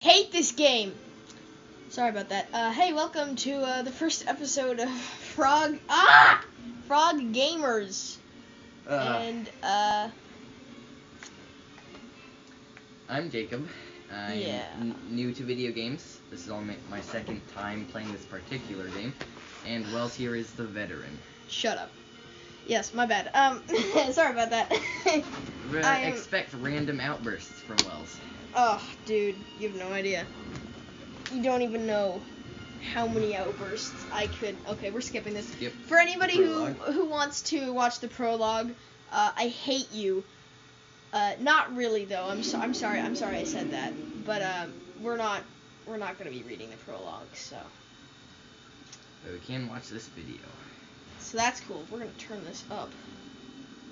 hate this game. Sorry about that. Uh, hey, welcome to uh, the first episode of Frog Ah Frog Gamers. Uh, and uh, I'm Jacob. I'm Yeah. n- new to video games. This is only my second time playing this particular game. And Wells here is the veteran. shut up. Yes, my bad. Um, sorry about that. I Expect random outbursts from Wells. Oh, dude, you have no idea. You don't even know how many outbursts I could. Okay, we're skipping this. Skip. For anybody who Prologue. who wants to watch the prologue, uh, I hate you. Uh, not really though. I'm so, I'm sorry. I'm sorry I said that. But um, we're not we're not gonna be reading the prologue. So But we can watch this video. so that's cool. We're gonna turn this up.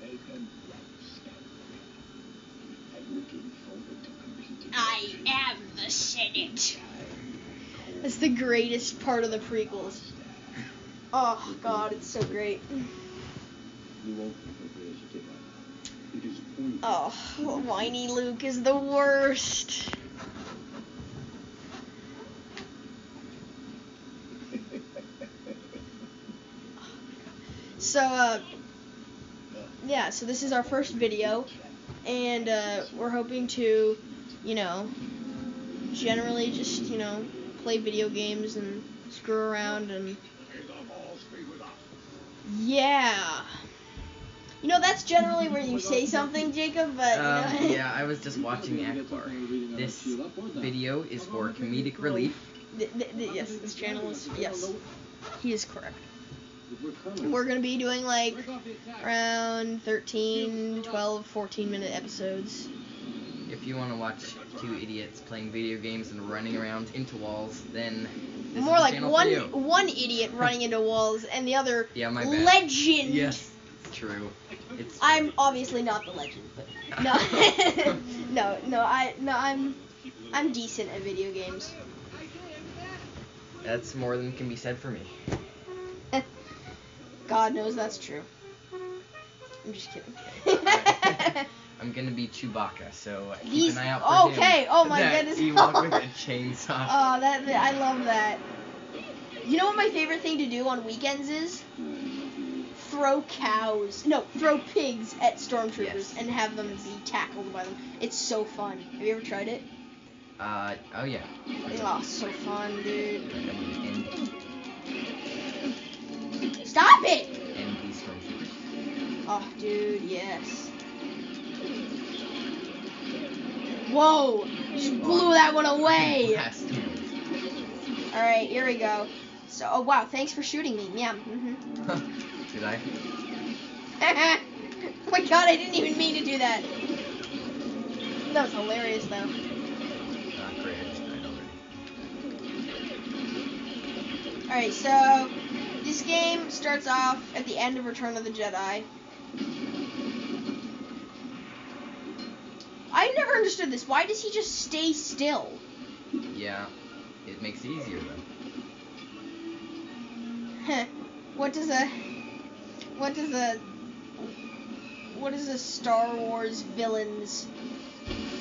Welcome, I'm looking forward to completing I am the Senate. That's the greatest part of the prequels. Oh God, it's so great. You won't be appreciative of it. It is only Oh, whiny Luke is the worst. So, uh, yeah, so this is our first video, and uh, we're hoping to, you know, generally just, you know, play video games and screw around and. Yeah. You know, that's generally where you say something, Jacob, but, you Um, know. yeah, I was just watching Ackbar. This video is for comedic relief. Th- th- th- yes, this channel is. Yes, he is correct. We're gonna be doing like around 13, 12, 14 minute episodes. If you want to watch two idiots playing video games and running around into walls, then More like one one idiot running into walls and the other Yeah, my bad. legend. Yes, true. It's I'm obviously not the legend, but no, no, no. I no, I'm I'm decent at video games. That's more than can be said for me. God knows that's true. I'm just kidding. I'm gonna be Chewbacca, so keep These- an eye out for okay, him. oh my that goodness. Ewok with a chainsaw. Oh, that, I love that. You know what my favorite thing to do on weekends is? Throw cows. No, throw pigs at stormtroopers Yes. and have them be tackled by them. It's so fun. Have you ever tried it? Uh, oh yeah. Oh, so fun, dude. Stop it! And these stormtroopers. Oh, dude, yes. Whoa! Just blew that one away. All right, here we go. So, oh wow, thanks for shooting me. Yeah. Mm-hmm. Did I? oh my god, I didn't even mean to do that. That was hilarious though. Not great. I just died already. Alright, so this game starts off at the end of Return of the Jedi. I never understood this. Why does he just stay still? Yeah. It makes it easier though. What does a what does a what is a Star Wars villain's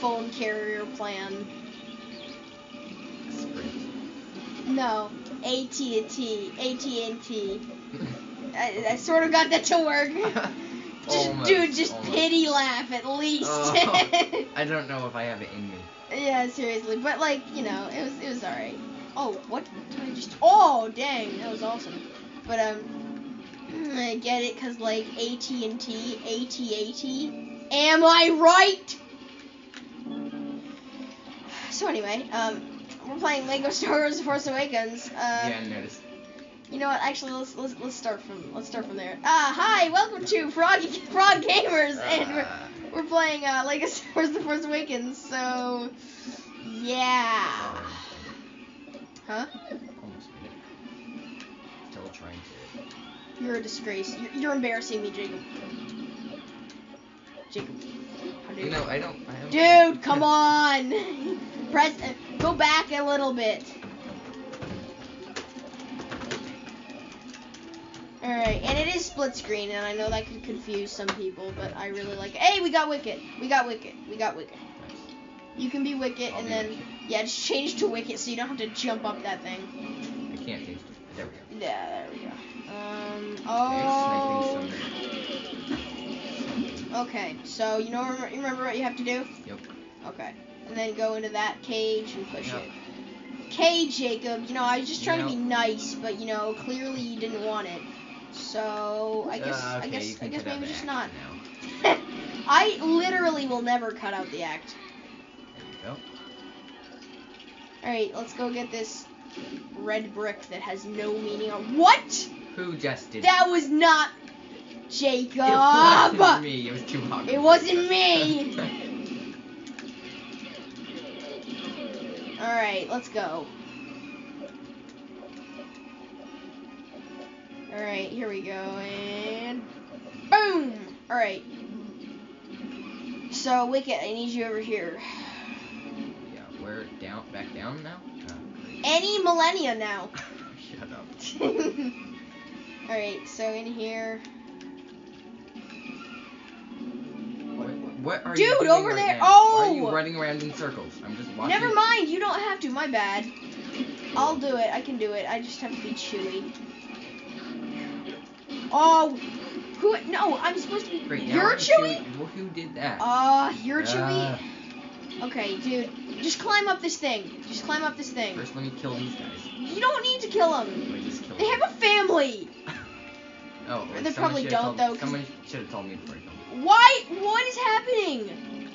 phone carrier plan? Sprint. No, AT&T, AT&T. I, I sort of got that to work. Just, Almost, dude, just almost. pity laugh at least. Oh. I don't know if I have it in me. yeah, seriously, but like you know, it was it was alright. Oh, what did I just? Oh, dang, that was awesome. But um, I get it, cause like AT and T, AT AT. Am I right? So anyway, um, we're playing Lego Star Wars: The Force Awakens. Uh, yeah, I noticed. You know what? Actually, let's let's let's start from let's start from there. Ah, hi, welcome to Frog Frog Gamers, and we're Uh, we're playing uh, Star Wars: The Force Awakens. So, yeah. Huh? Almost made it. Still trying to. You're a disgrace. You're, you're embarrassing me, Jacob. Jacob. How dare You you? know, I don't. I don't Dude, come on. Press. Uh, go back a little bit. Alright, and it is split screen, and I know that could confuse some people, but I really like it. Hey, we got Wicket. We got Wicket. We got Wicket. You can be Wicket, I'll and be then Wicket. Yeah, just change to Wicket so you don't have to jump up that thing. I can't change it. There we go. Yeah, there we go. Um. Oh. Okay, so you know remember, you remember what you have to do? Yep. Okay, and then go into that cage and push Yep. it. Okay, Jacob. You know I was just trying to be nice, but you know clearly you didn't want it. So I guess Uh, I guess I guess maybe just not. I literally will never cut out the act. There you go. All right, let's go get this red brick that has no meaning. on What? Who just did That was not Jacob. It wasn't me. It was too hot. It wasn't me. All right, let's go. All right, here we go, and boom. All right. So Wicket, I need you over here. yeah, we're down, back down now. Oh. Any millennia now. Shut up. All right, so in here. What, what are Dude, you doing over right there- now? Why are you oh! running around in circles? I'm just watching. Never mind, you don't have to. My bad. I'll do it. I can do it. I just have to be Chewie. Oh, who? No, I'm supposed to be. Now You're Chewie. Who did that? Uh, you're Ah. Chewie. Okay, dude, just climb up this thing. Just climb up this thing. First, let me kill these guys. You don't need to kill them. Me just kill They them. have a family. Oh, well, They probably don't, told- though, Someone should have told me before I killed. Why? What is happening?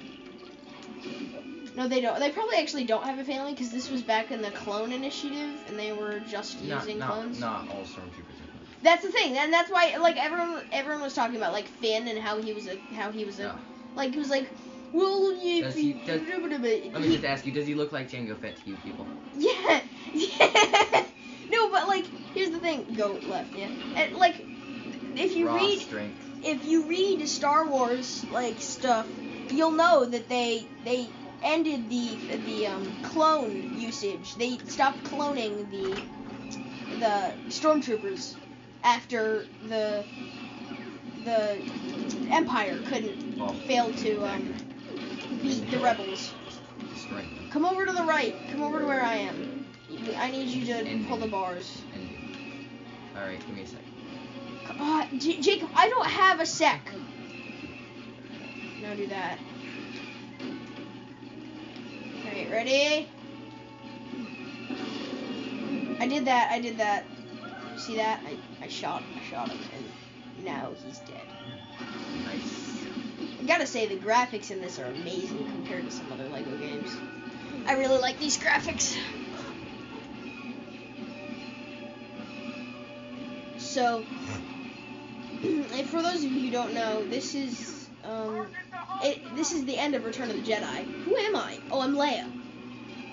No, they don't. They probably actually don't have a family because this was back in the clone initiative, and they were just Not, using not, clones. not all stormtroopers. That's the thing, and that's why like everyone everyone was talking about like Finn and how he was a how he was a No. like he was like well if Does he- does- Let me just ask you, does he look like Jango Fett to you people? yeah yeah no but like here's the thing go left yeah and like if you Raw read strength. if you read Star Wars like stuff you'll know that they they ended the the um, clone usage they stopped cloning the the stormtroopers after the the Empire couldn't Well, fail to um, beat the rebels. Come over to the right. Come over to where I am. I need you to pull the bars. And all right, give me a sec. Uh, J- Jacob, I don't have a sec. Now do that. Alright, ready? I did that, I did that. See that? I, I shot I shot him and now he's dead. Nice. I gotta say the graphics in this are amazing compared to some other LEGO games. I really like these graphics. So, for those of you who don't know, this is um, it, this is the end of Return of the Jedi. Who am I? Oh, I'm Leia.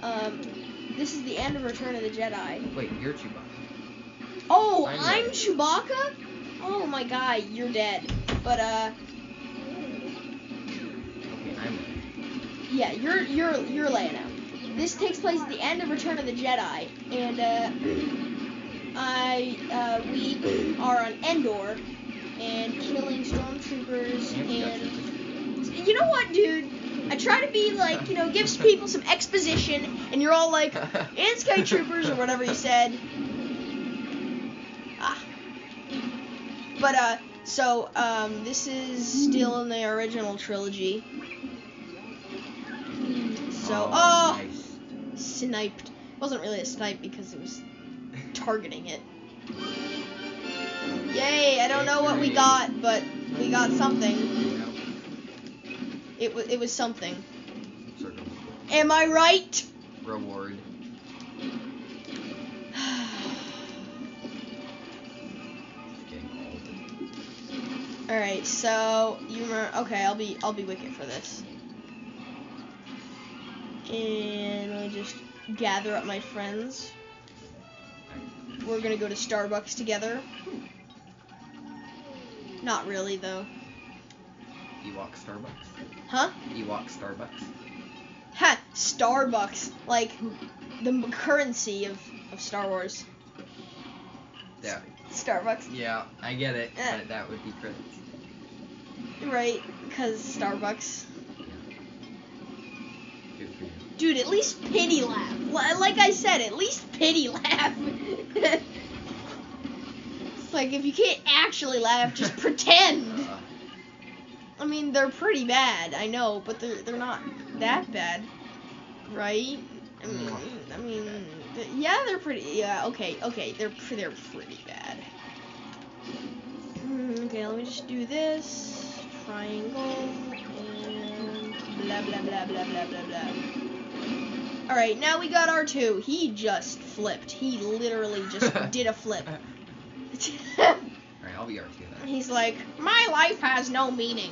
Um, this is the end of Return of the Jedi. Wait, you're Chewbacca. Oh, I'm I'm. Chewbacca. Oh my God, you're dead. But uh, Okay, I'm. yeah, you're you're you're Leia. This takes place at the end of Return of the Jedi, and uh, I uh, we are on Endor and killing stormtroopers And we got and Chewbacca. you know what, dude? I try to be like, you know, gives people some exposition, and you're all like, and Sky Troopers or whatever you said. But uh, so um, this is still in the original trilogy. So oh, nice. sniped. Wasn't really a snipe because it was targeting it. Yay! I don't know what we got, but we got something. It was it was something. Am I right? Reward. All right, so you remember? Okay, I'll be I'll be Wicket for this. And let me just gather up my friends. We're gonna go to Starbucks together. Not really though. Ewok Starbucks. Huh? Ewok Starbucks. Ha! Starbucks, like the m- currency of of Star Wars. Yeah. Starbucks, Yeah, I get it. Eh. But that would be credits. Right? Because Starbucks. Good for you. Dude, at least pity laugh. Like I said, at least pity laugh. it's like if you can't actually laugh, just pretend. Uh, I mean, they're pretty bad, I know, but they're they're not that bad, right? I mean, I mean, yeah, they're pretty. Yeah, okay, okay, they're they're pretty bad. Hmm, okay, let me just do this triangle and blah blah blah blah blah blah blah. All right, now we got R two. He just flipped. He literally just did a flip. Alright, I'll be R2 then. He's like, my life has no meaning.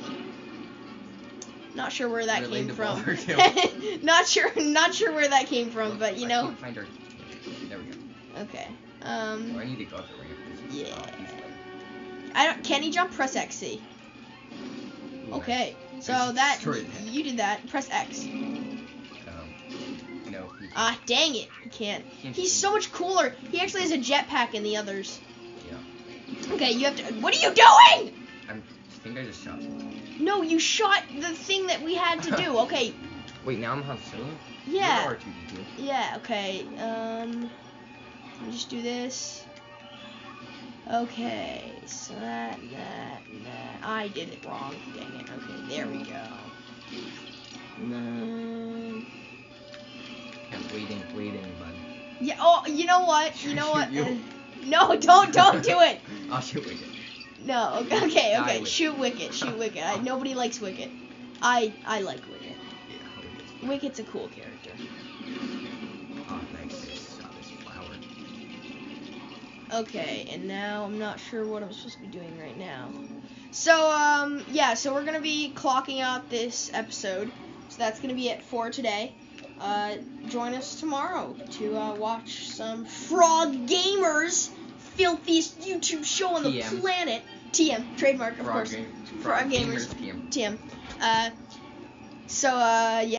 Not sure where that came from. Not sure, not sure where that came from, but you I know. can't find R2. There we go. Okay. Oh, Um, I need to go up the ramp. Yeah. oh, I don't. Can he jump? Press XC. Okay. So that you did that. Press X. Um, no. Ah, dang it. He can't. He's so much cooler. He actually has a jetpack in the others. Yeah. Okay, you have to. What are you doing? I'm, I think I just shot someone. No, you shot the thing that we had to do. Okay. Wait, now I'm Han Solo? Yeah. Yeah, okay. Um let me just do this. Okay, so that, that, that. I did it wrong. Dang it. Okay, there we go. Um, I'm waiting, waiting, bud. yeah, oh, you know what? You know what? Uh, no, don't, don't do it. I'll shoot Wicket. No, okay, okay. Die, okay. Wicket. Shoot Wicket, shoot Wicket. I, nobody likes Wicket. I, I like Wicket. Yeah, Wicket. Wicket's a cool character. Okay, and now I'm not sure what I'm supposed to be doing right now. So, um, yeah, so we're gonna be clocking out this episode. So that's gonna be it for today. Uh, join us tomorrow to uh, watch some Frog Gamers, filthiest YouTube show on the TM. planet. TM, trademark, of Frog course. game- Frog Gamers Gamers, TM. TM. Uh, so, uh, yeah.